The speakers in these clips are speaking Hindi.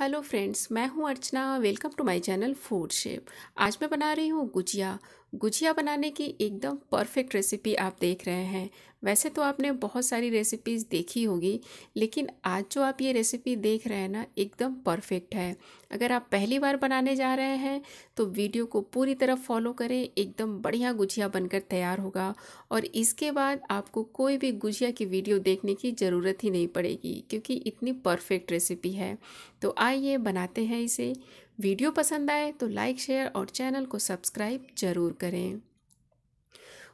हेलो फ्रेंड्स, मैं हूँ Archana. Welcome to my channel food shape. आज मैं बना रही हूँ गुजिया। गुजिया बनाने की एकदम परफेक्ट रेसिपी आप देख रहे हैं। वैसे तो आपने बहुत सारी रेसिपीज़ देखी होगी, लेकिन आज जो आप ये रेसिपी देख रहे हैं ना, एकदम परफेक्ट है। अगर आप पहली बार बनाने जा रहे हैं तो वीडियो को पूरी तरह फॉलो करें, एकदम बढ़िया गुजिया बनकर तैयार होगा। और इसके बाद आपको कोई भी गुजिया की वीडियो देखने की ज़रूरत ही नहीं पड़ेगी, क्योंकि इतनी परफेक्ट रेसिपी है। तो आइए बनाते हैं इसे। वीडियो पसंद आए तो लाइक, शेयर और चैनल को सब्सक्राइब ज़रूर करें।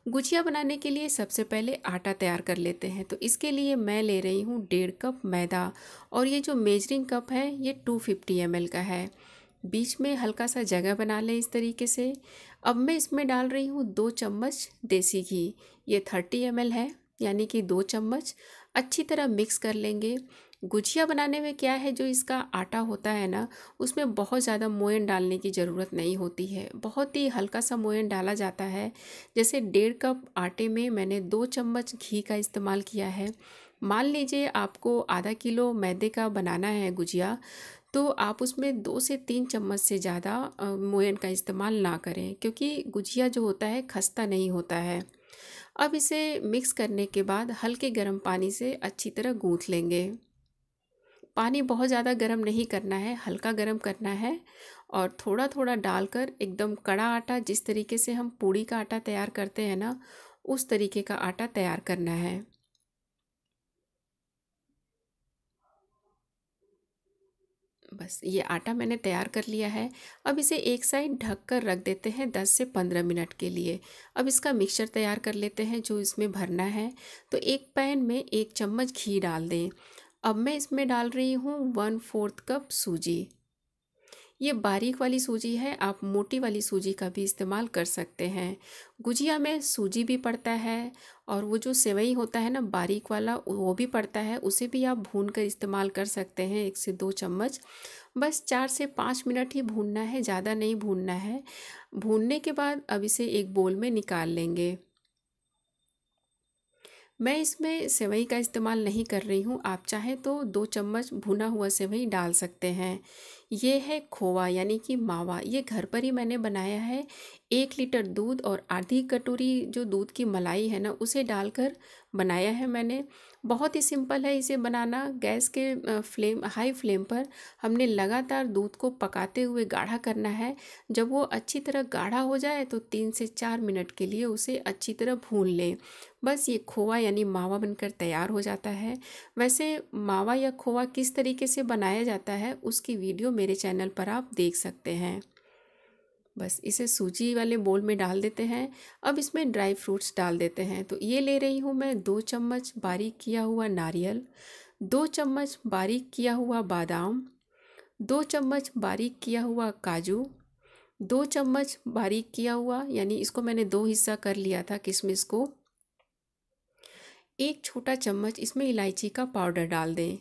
गुजिया बनाने के लिए सबसे पहले आटा तैयार कर लेते हैं। तो इसके लिए मैं ले रही हूँ डेढ़ कप मैदा और ये जो मेजरिंग कप है, ये टू फिफ्टी एम एल का है। बीच में हल्का सा जगह बना लें इस तरीके से। अब मैं इसमें डाल रही हूँ दो चम्मच देसी घी। ये थर्टी एम एल है, यानी कि दो चम्मच। अच्छी तरह मिक्स कर लेंगे। गुजिया बनाने में क्या है, जो इसका आटा होता है ना, उसमें बहुत ज़्यादा मोयन डालने की ज़रूरत नहीं होती है। बहुत ही हल्का सा मोयन डाला जाता है। जैसे डेढ़ कप आटे में मैंने दो चम्मच घी का इस्तेमाल किया है। मान लीजिए आपको आधा किलो मैदे का बनाना है गुजिया तो आप उसमें दो से तीन चम्मच से ज़्यादा मोयन का इस्तेमाल ना करें, क्योंकि गुजिया जो होता है खस्ता नहीं होता है। अब इसे मिक्स करने के बाद हल्के गर्म पानी से अच्छी तरह गूँथ लेंगे। पानी बहुत ज़्यादा गर्म नहीं करना है, हल्का गर्म करना है और थोड़ा थोड़ा डालकर एकदम कड़ा आटा जिस तरीके से हम पूड़ी का आटा तैयार करते हैं ना, उस तरीके का आटा तैयार करना है। बस, ये आटा मैंने तैयार कर लिया है। अब इसे एक साइड ढक कर रख देते हैं दस से पंद्रह मिनट के लिए। अब इसका मिक्सचर तैयार कर लेते हैं जो इसमें भरना है। तो एक पैन में एक चम्मच घी डाल दें। अब मैं इसमें डाल रही हूँ वन फोर्थ कप सूजी। ये बारीक वाली सूजी है, आप मोटी वाली सूजी का भी इस्तेमाल कर सकते हैं। गुजिया में सूजी भी पड़ता है और वो जो सेवई होता है ना, बारीक वाला, वो भी पड़ता है, उसे भी आप भून कर इस्तेमाल कर सकते हैं, एक से दो चम्मच। बस चार से पाँच मिनट ही भूनना है, ज़्यादा नहीं भूनना है। भूनने के बाद अब इसे एक बोल में निकाल लेंगे। मैं इसमें सेवई का इस्तेमाल नहीं कर रही हूँ। आप चाहे तो दो चम्मच भुना हुआ सेवई डाल सकते हैं। ये है खोवा, यानी कि मावा। ये घर पर ही मैंने बनाया है। एक लीटर दूध और आधी कटोरी जो दूध की मलाई है ना, उसे डालकर बनाया है मैंने। बहुत ही सिंपल है इसे बनाना। गैस के फ्लेम, हाई फ्लेम पर हमने लगातार दूध को पकाते हुए गाढ़ा करना है। जब वो अच्छी तरह गाढ़ा हो जाए तो तीन से चार मिनट के लिए उसे अच्छी तरह भून लें। बस ये खोवा यानी मावा बनकर तैयार हो जाता है। वैसे मावा या खोवा किस तरीके से बनाया जाता है, उसकी वीडियो मेरे चैनल पर आप देख सकते हैं। बस इसे सूजी वाले बोल में डाल देते हैं। अब इसमें ड्राई फ्रूट्स डाल देते हैं। तो ये ले रही हूँ मैं दो चम्मच बारीक किया हुआ नारियल, दो चम्मच बारीक किया हुआ बादाम, दो चम्मच बारीक किया हुआ काजू, दो चम्मच बारीक किया हुआ, यानी इसको मैंने दो हिस्सा कर लिया था किशमिश को। एक छोटा चम्मच इसमें इलायची का पाउडर डाल दें।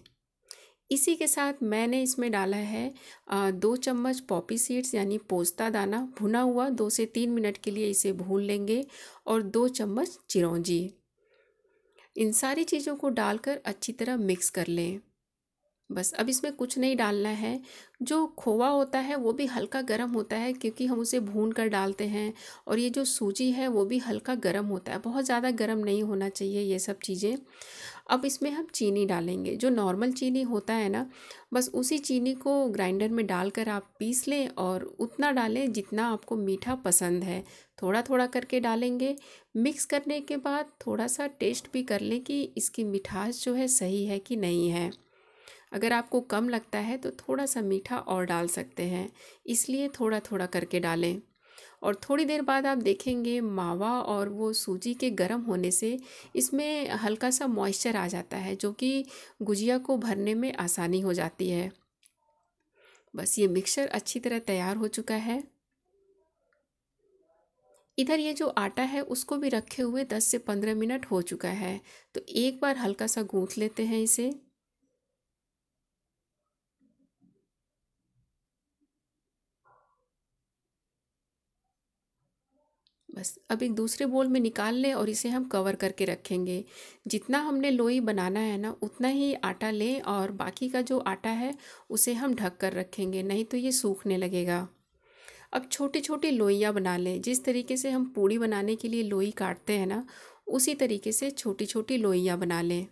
इसी के साथ मैंने इसमें डाला है दो चम्मच पॉपी सीड्स, यानी पोस्ता दाना भुना हुआ, दो से तीन मिनट के लिए इसे भून लेंगे, और दो चम्मच चिरौंजी। इन सारी चीज़ों को डालकर अच्छी तरह मिक्स कर लें। बस अब इसमें कुछ नहीं डालना है। जो खोवा होता है, वो भी हल्का गर्म होता है क्योंकि हम उसे भून कर डालते हैं और ये जो सूजी है, वो भी हल्का गर्म होता है। बहुत ज़्यादा गर्म नहीं होना चाहिए ये सब चीज़ें। अब इसमें हम चीनी डालेंगे। जो नॉर्मल चीनी होता है ना, बस उसी चीनी को ग्राइंडर में डालकर आप पीस लें और उतना डालें जितना आपको मीठा पसंद है। थोड़ा थोड़ा करके डालेंगे। मिक्स करने के बाद थोड़ा सा टेस्ट भी कर लें कि इसकी मिठास जो है सही है कि नहीं है। अगर आपको कम लगता है तो थोड़ा सा मीठा और डाल सकते हैं, इसलिए थोड़ा थोड़ा करके डालें। और थोड़ी देर बाद आप देखेंगे मावा और वो सूजी के गर्म होने से इसमें हल्का सा मॉइस्चर आ जाता है, जो कि गुजिया को भरने में आसानी हो जाती है। बस ये मिक्सचर अच्छी तरह तैयार हो चुका है। इधर ये जो आटा है उसको भी रखे हुए 10 से 15 मिनट हो चुका है तो एक बार हल्का सा गूँथ लेते हैं इसे। बस अब एक दूसरे बोल में निकाल लें और इसे हम कवर करके रखेंगे। जितना हमने लोई बनाना है ना, उतना ही आटा लें और बाकी का जो आटा है, उसे हम ढक कर रखेंगे, नहीं तो ये सूखने लगेगा। अब छोटी छोटी लोइयाँ बना लें। जिस तरीके से हम पूड़ी बनाने के लिए लोई काटते हैं ना, उसी तरीके से छोटी छोटी लोइयाँ बना लें।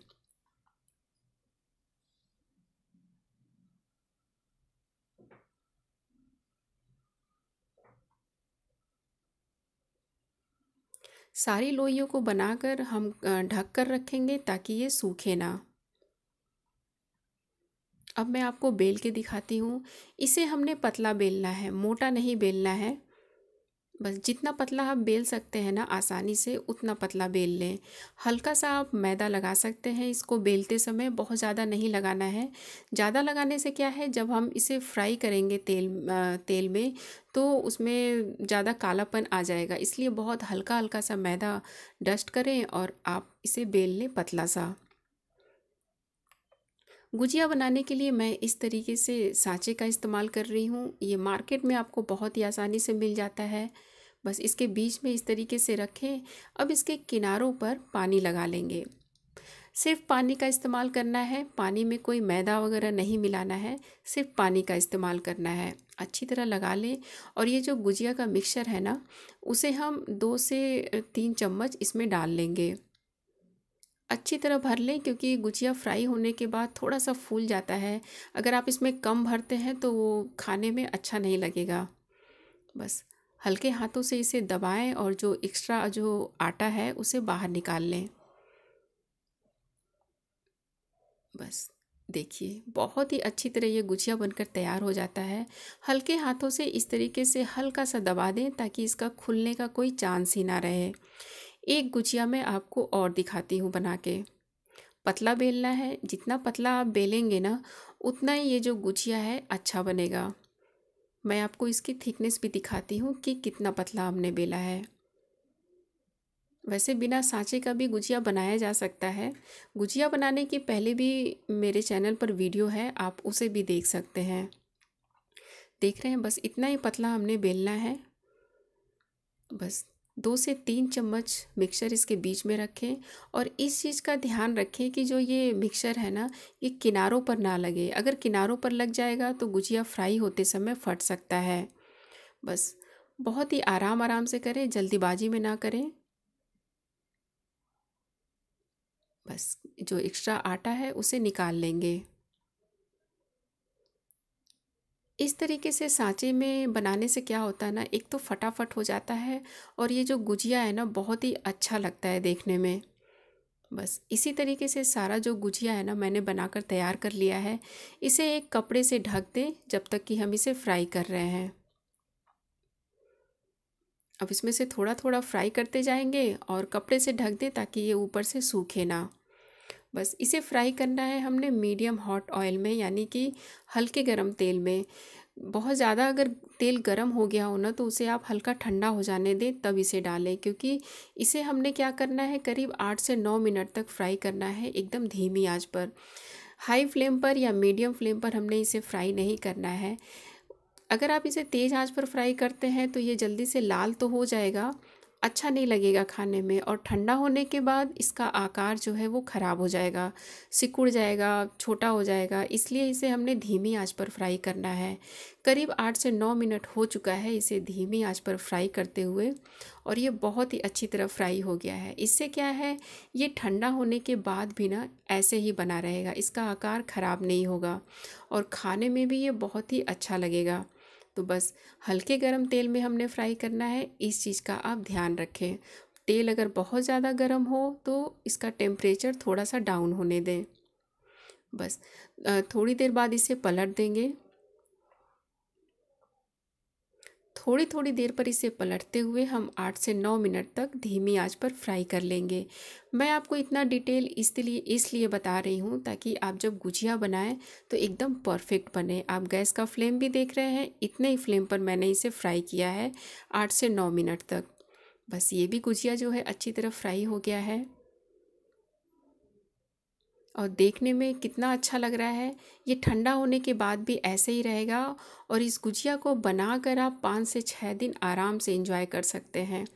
सारी लोइयों को बनाकर हम ढक कर रखेंगे ताकि ये सूखे ना। अब मैं आपको बेल के दिखाती हूँ। इसे हमने पतला बेलना है, मोटा नहीं बेलना है। बस जितना पतला आप बेल सकते हैं ना आसानी से, उतना पतला बेल लें। हल्का सा आप मैदा लगा सकते हैं, इसको बेलते समय बहुत ज़्यादा नहीं लगाना है। ज़्यादा लगाने से क्या है, जब हम इसे फ्राई करेंगे तेल तेल में तो उसमें ज़्यादा कालापन आ जाएगा। इसलिए बहुत हल्का हल्का सा मैदा डस्ट करें और आप इसे बेल लें पतला सा। गुजिया बनाने के लिए मैं इस तरीके से सांचे का इस्तेमाल कर रही हूँ। ये मार्केट में आपको बहुत ही आसानी से मिल जाता है। बस इसके बीच में इस तरीके से रखें। अब इसके किनारों पर पानी लगा लेंगे। सिर्फ़ पानी का इस्तेमाल करना है। पानी में कोई मैदा वगैरह नहीं मिलाना है। सिर्फ़ पानी का इस्तेमाल करना है। अच्छी तरह लगा लें। और ये जो गुजिया का मिक्सचर है ना, उसे हम दो से तीन चम्मच इसमें डाल लेंगे। अच्छी तरह भर लें क्योंकि गुजिया फ्राई होने के बाद थोड़ा सा फूल जाता है। अगर आप इसमें कम भरते हैं तो वो खाने में अच्छा नहीं लगेगा। बस, हल्के हाथों से इसे दबाएँ और जो एक्स्ट्रा जो आटा है उसे बाहर निकाल लें। बस, देखिए, बहुत ही अच्छी तरह ये गुजिया बनकर तैयार हो जाता है। हल्के हाथों से इस तरीके से हल्का सा दबा दें ताकि इसका खुलने का कोई चांस ही ना रहे। एक गुजिया मैं आपको और दिखाती हूँ बना के। पतला बेलना है। जितना पतला आप बेलेंगे ना, उतना ही ये जो गुजिया है अच्छा बनेगा। मैं आपको इसकी थिकनेस भी दिखाती हूँ कि कितना पतला हमने बेला है। वैसे बिना सांचे का भी गुजिया बनाया जा सकता है। गुजिया बनाने की पहले भी मेरे चैनल पर वीडियो है, आप उसे भी देख सकते हैं। देख रहे हैं, बस इतना ही पतला हमने बेलना है। बस दो से तीन चम्मच मिक्सर इसके बीच में रखें और इस चीज़ का ध्यान रखें कि जो ये मिक्सर है ना, ये किनारों पर ना लगे। अगर किनारों पर लग जाएगा तो गुजिया फ्राई होते समय फट सकता है। बस, बहुत ही आराम आराम से करें, जल्दीबाजी में ना करें। बस, जो एक्स्ट्रा आटा है उसे निकाल लेंगे। इस तरीके से सांचे में बनाने से क्या होता है ना, एक तो फटाफट हो जाता है और ये जो गुजिया है ना, बहुत ही अच्छा लगता है देखने में। बस इसी तरीके से सारा जो गुजिया है ना, मैंने बनाकर तैयार कर लिया है। इसे एक कपड़े से ढक दें जब तक कि हम इसे फ्राई कर रहे हैं। अब इसमें से थोड़ा थोड़ा फ्राई करते जाएँगे और कपड़े से ढक दें ताकि ये ऊपर से सूखे ना। बस इसे फ्राई करना है हमने मीडियम हॉट ऑयल में, यानी कि हल्के गरम तेल में। बहुत ज़्यादा अगर तेल गरम हो गया हो ना तो उसे आप हल्का ठंडा हो जाने दें, तब इसे डालें, क्योंकि इसे हमने क्या करना है, करीब आठ से नौ मिनट तक फ्राई करना है, एकदम धीमी आँच पर। हाई फ्लेम पर या मीडियम फ्लेम पर हमने इसे फ्राई नहीं करना है। अगर आप इसे तेज़ आँच पर फ्राई करते हैं तो ये जल्दी से लाल तो हो जाएगा अच्छा नहीं लगेगा खाने में और ठंडा होने के बाद इसका आकार जो है वो ख़राब हो जाएगा, सिकुड़ जाएगा, छोटा हो जाएगा। इसलिए इसे हमने धीमी आँच पर फ्राई करना है। करीब आठ से नौ मिनट हो चुका है इसे धीमी आँच पर फ्राई करते हुए और ये बहुत ही अच्छी तरह फ्राई हो गया है। इससे क्या है, ये ठंडा होने के बाद भी ना ऐसे ही बना रहेगा, इसका आकार ख़राब नहीं होगा और खाने में भी ये बहुत ही अच्छा लगेगा। तो बस हल्के गरम तेल में हमने फ्राई करना है। इस चीज़ का आप ध्यान रखें। तेल अगर बहुत ज़्यादा गर्म हो तो इसका टेम्परेचर थोड़ा सा डाउन होने दें। बस थोड़ी देर बाद इसे पलट देंगे। थोड़ी थोड़ी देर पर इसे पलटते हुए हम आठ से नौ मिनट तक धीमी आँच पर फ्राई कर लेंगे। मैं आपको इतना डिटेल इसलिए इसलिए बता रही हूँ ताकि आप जब गुजिया बनाएँ तो एकदम परफेक्ट बने। आप गैस का फ्लेम भी देख रहे हैं, इतने ही फ्लेम पर मैंने इसे फ्राई किया है आठ से नौ मिनट तक। बस ये भी गुजिया जो है अच्छी तरह फ्राई हो गया है। और देखने में कितना अच्छा लग रहा है। ये ठंडा होने के बाद भी ऐसे ही रहेगा और इस गुजिया को बनाकर आप पाँच से छः दिन आराम से इंजॉय कर सकते हैं।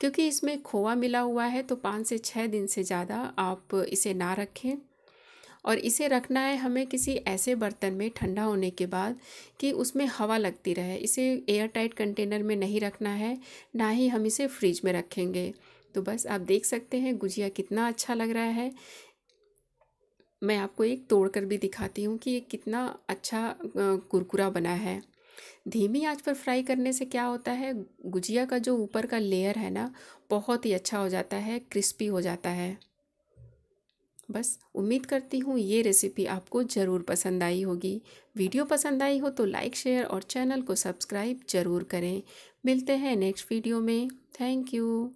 क्योंकि इसमें खोआ मिला हुआ है तो पाँच से छः दिन से ज़्यादा आप इसे ना रखें। और इसे रखना है हमें किसी ऐसे बर्तन में ठंडा होने के बाद कि उसमें हवा लगती रहे। इसे एयर टाइट कंटेनर में नहीं रखना है, ना ही हम इसे फ्रिज में रखेंगे। तो बस आप देख सकते हैं गुजिया कितना अच्छा लग रहा है। मैं आपको एक तोड़ कर भी दिखाती हूँ कि ये कितना अच्छा कुरकुरा बना है। धीमी आँच पर फ्राई करने से क्या होता है, गुजिया का जो ऊपर का लेयर है ना, बहुत ही अच्छा हो जाता है, क्रिस्पी हो जाता है। बस उम्मीद करती हूँ ये रेसिपी आपको ज़रूर पसंद आई होगी। वीडियो पसंद आई हो तो लाइक, शेयर और चैनल को सब्सक्राइब ज़रूर करें। मिलते हैं नेक्स्ट वीडियो में। Thank you.